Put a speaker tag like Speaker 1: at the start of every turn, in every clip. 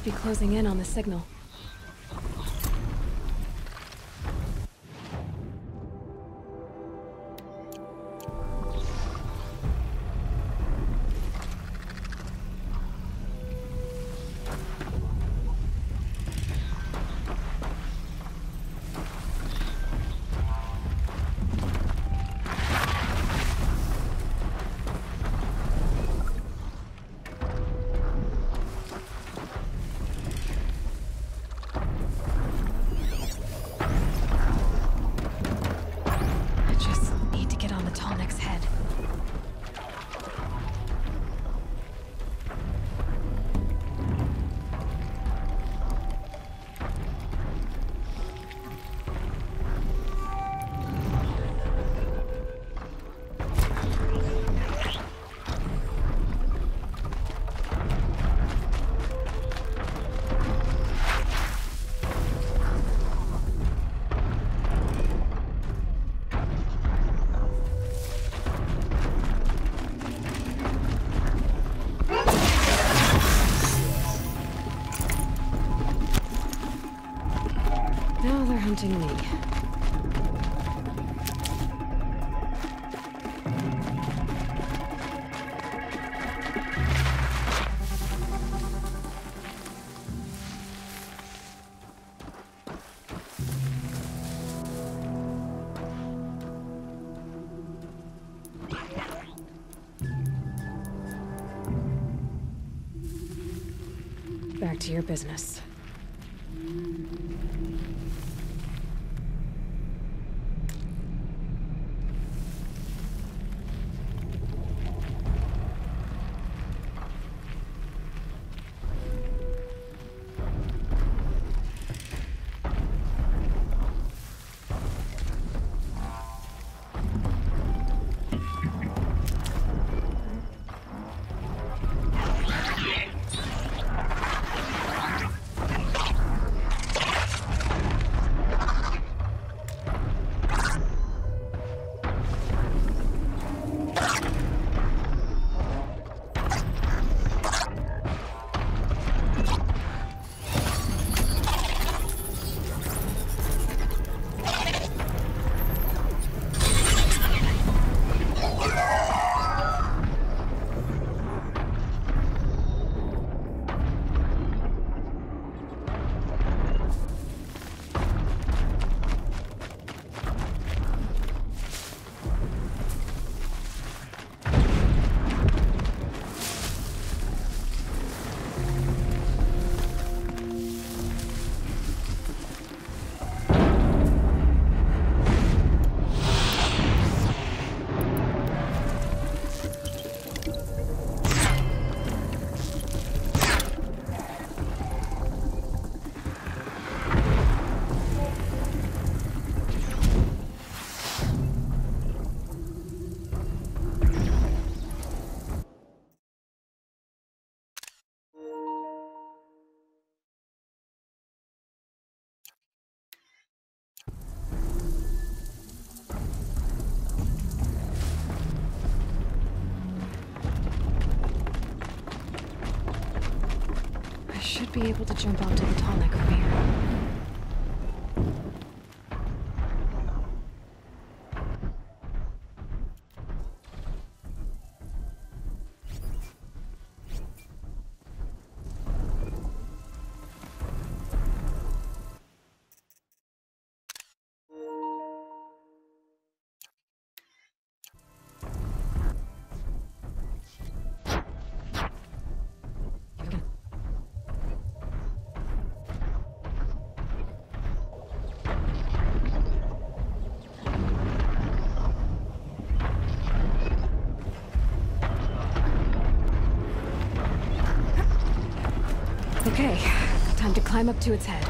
Speaker 1: must be closing in on the signal. To your business. Be able to jump onto the Tallneck from here. Time to climb up to its head.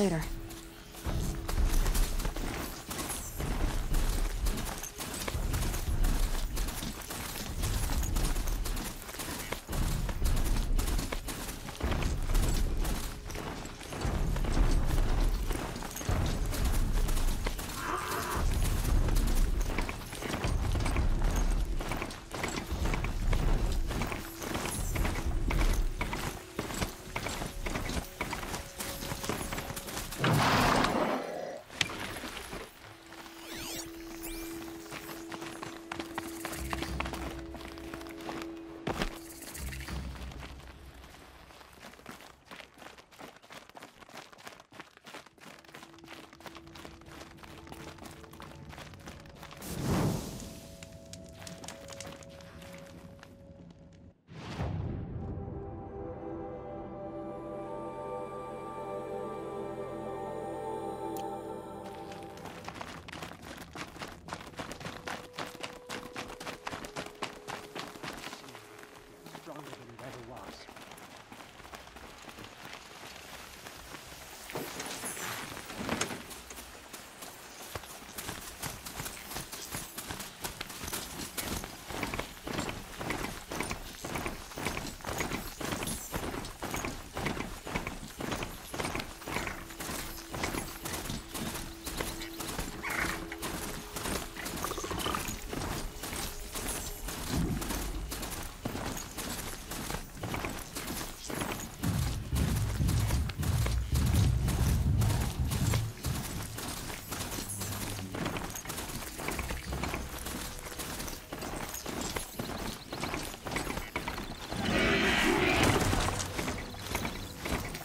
Speaker 1: Later.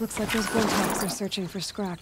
Speaker 1: Looks like those Voltox are searching for scrap.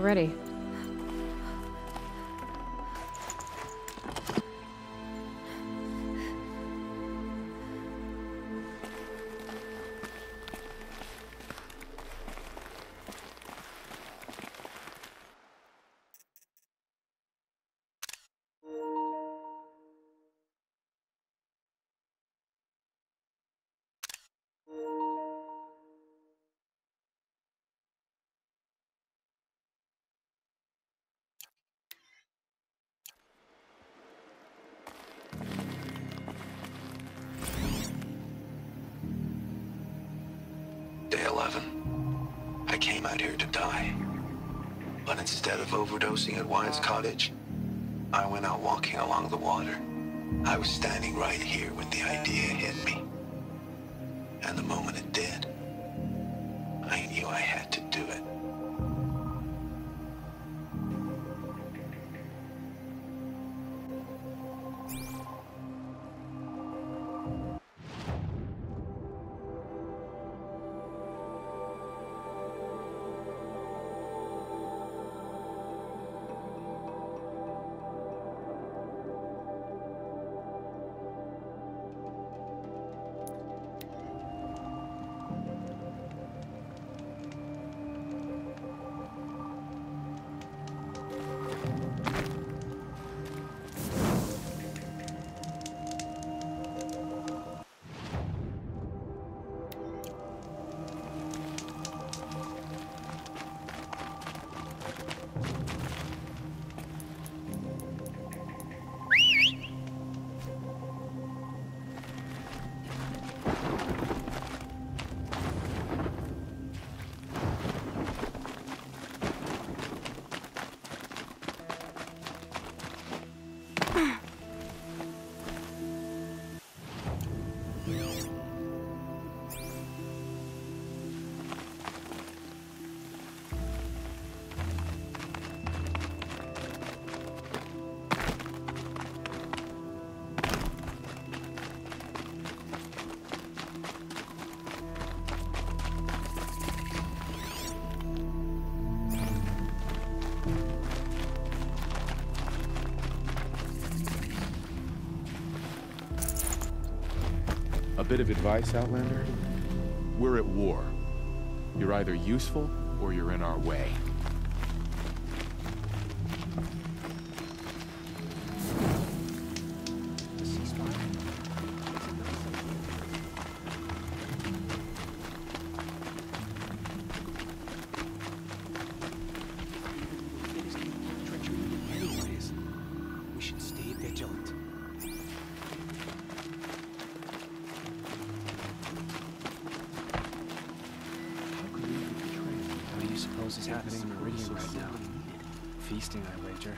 Speaker 1: Already.
Speaker 2: 11. I came out here to die. But instead of overdosing at Wyatt's cottage, I went out walking along the water. I was standing right here when the idea hit me. And the moment it did,
Speaker 3: bit of advice, Outlander? We're at war. You're either useful or you're in our way.
Speaker 4: Is happening in Meridian right now? Feasting, I wager.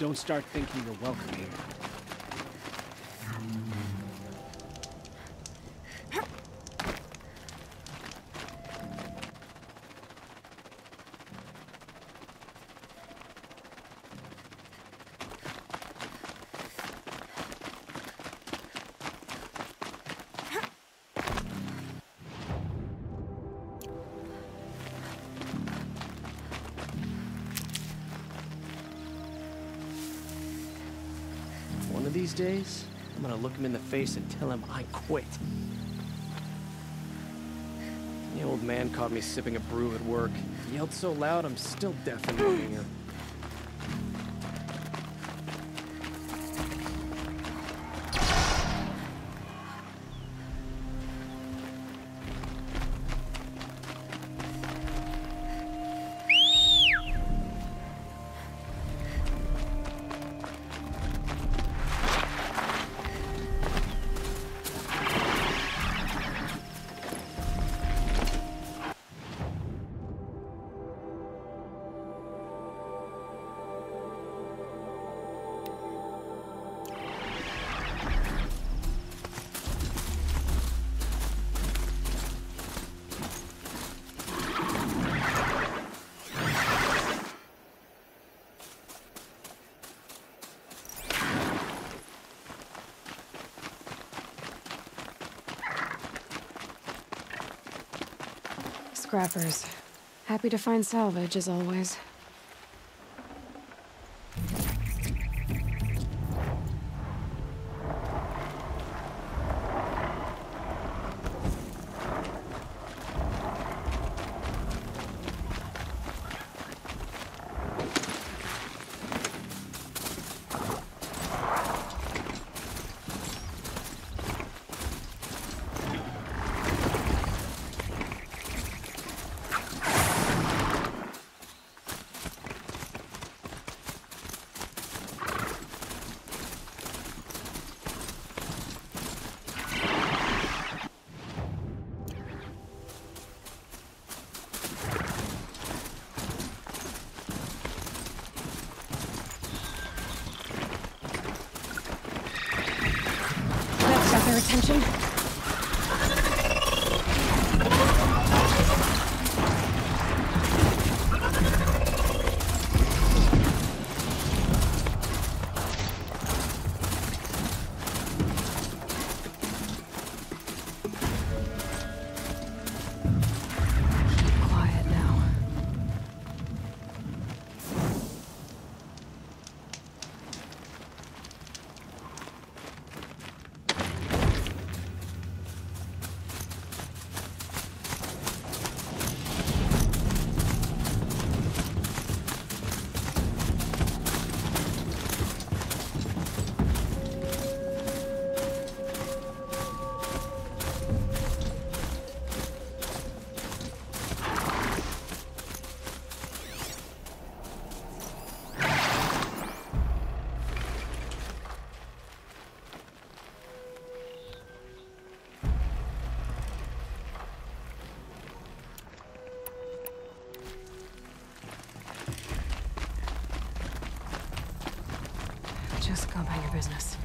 Speaker 4: Don't start thinking you're welcome here. These days, I'm gonna look him in the face and tell him I quit. The old man caught me sipping a brew at work. He yelled so loud, I'm still deaf in one ear.
Speaker 1: Scrappers. Happy to find salvage, as always. That Just go about your business.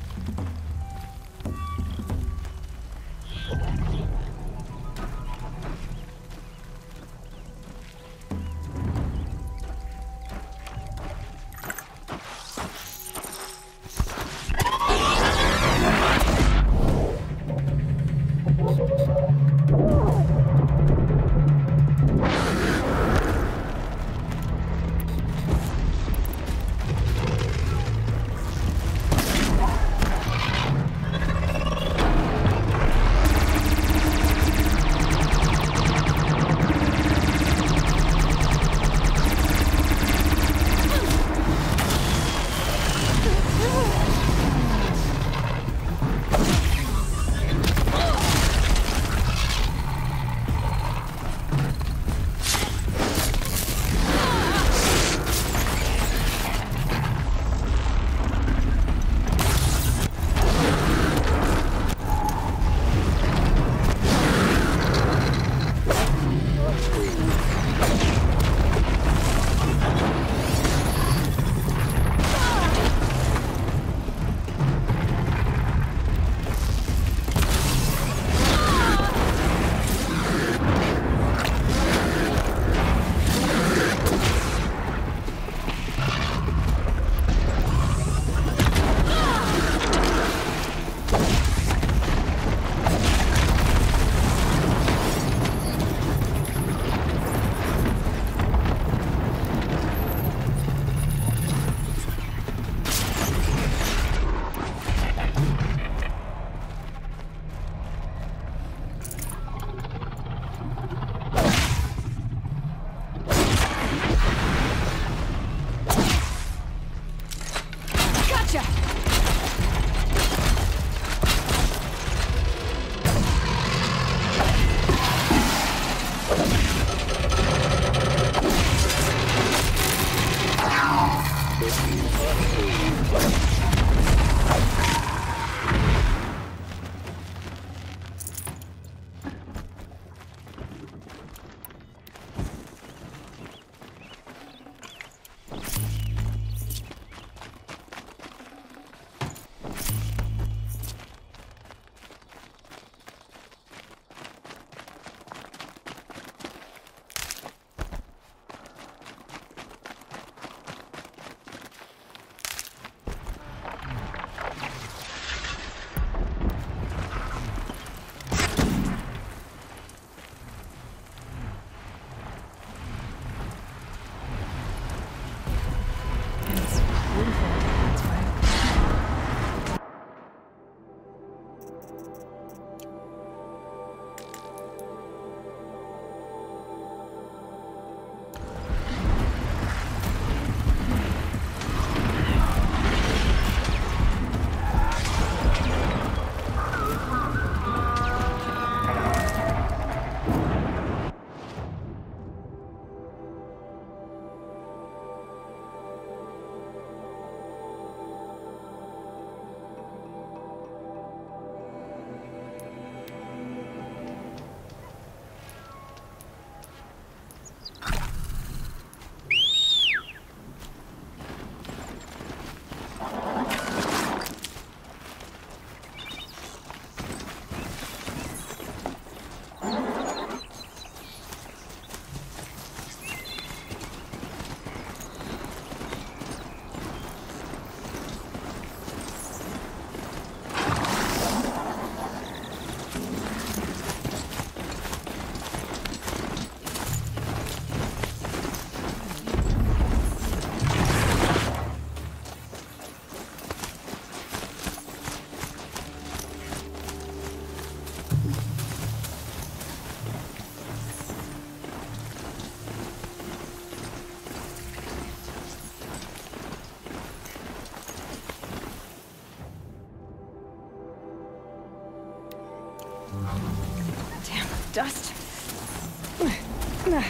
Speaker 1: 过